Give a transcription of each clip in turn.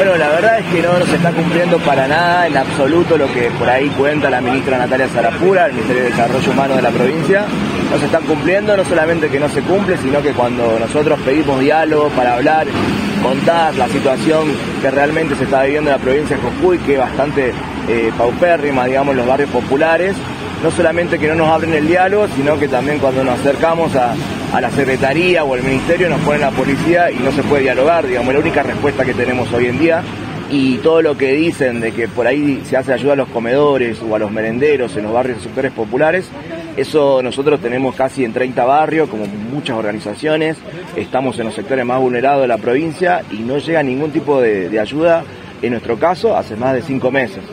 Bueno, la verdad es que no nos está cumpliendo para nada en absoluto lo que por ahí cuenta la ministra Natalia Zarapura, el Ministerio de Desarrollo Humano de la provincia. No se están cumpliendo, no solamente que no se cumple, sino que cuando nosotros pedimos diálogo para hablar, contar la situación que realmente se está viviendo en la provincia de Jujuy, que es bastante eh, paupérrima, digamos, los barrios populares, no solamente que no nos abren el diálogo, sino que también cuando nos acercamos a, la secretaría o al ministerio nos ponen la policía y no se puede dialogar, digamos, la única respuesta que tenemos hoy en día. Y todo lo que dicen de que por ahí se hace ayuda a los comedores o a los merenderos en los barrios y sectores populares, eso nosotros tenemos casi en 30 barrios, como muchas organizaciones, estamos en los sectores más vulnerados de la provincia y no llega ningún tipo de, de ayuda, en nuestro caso, hace más de cinco meses.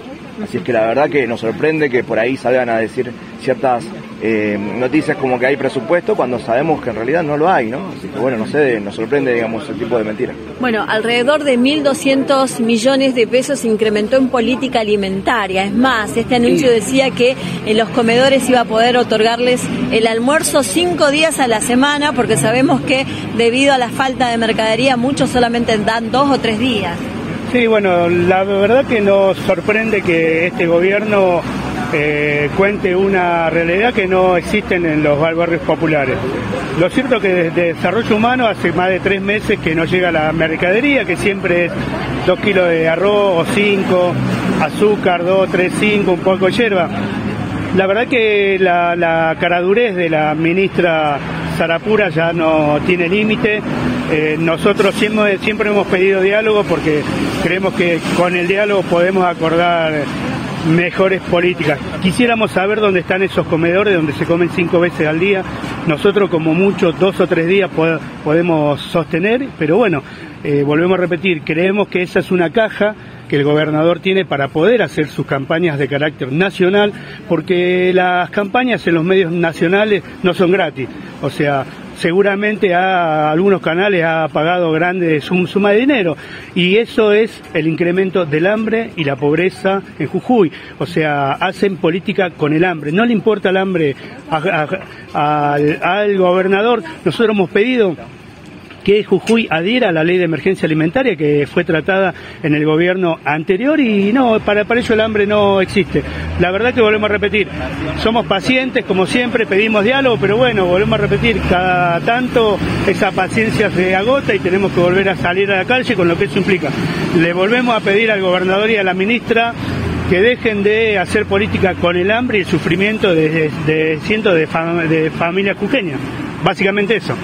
Así es que la verdad que nos sorprende que por ahí salgan a decir ciertas eh, noticias como que hay presupuesto cuando sabemos que en realidad no lo hay, ¿no? Así que bueno, no sé, nos sorprende, digamos, el tipo de mentira. Bueno, alrededor de 1.200 millones de pesos se incrementó en política alimentaria. Es más, este anuncio decía que en los comedores iba a poder otorgarles el almuerzo cinco días a la semana, porque sabemos que debido a la falta de mercadería muchos solamente dan dos o tres días. Sí, bueno, la verdad que nos sorprende que este gobierno eh, cuente una realidad que no existe en los barrios populares. Lo cierto es que desde Desarrollo Humano hace más de tres meses que no llega la mercadería, que siempre es dos kilos de arroz o cinco, azúcar, dos, tres, cinco, un poco de hierba. La verdad que la, caradurez de la ministra Zarapura ya no tiene límite. Eh, nosotros siempre hemos pedido diálogo porque creemos que con el diálogo podemos acordar mejores políticas. Quisiéramos saber dónde están esos comedores donde se comen cinco veces al día. Nosotros como mucho dos o tres días podemos sostener, pero bueno, eh, volvemos a repetir, creemos que esa es una caja que el gobernador tiene para poder hacer sus campañas de carácter nacional, porque las campañas en los medios nacionales no son gratis. O sea, seguramente a algunos canales ha pagado grandes suma de dinero y eso es el incremento del hambre y la pobreza en Jujuy. O sea, hacen política con el hambre. No le importa el hambre al gobernador. Nosotros hemos pedido que Jujuy adhiera a la ley de emergencia alimentaria que fue tratada en el gobierno anterior y no, para, para el hambre no existe. La verdad que volvemos a repetir, somos pacientes como siempre, pedimos diálogo, pero bueno, volvemos a repetir, cada tanto esa paciencia se agota y tenemos que volver a salir a la calle con lo que eso implica. Le volvemos a pedir al gobernador y a la ministra que dejen de hacer política con el hambre y el sufrimiento de, cientos de, de familias cuqueñas. Básicamente eso.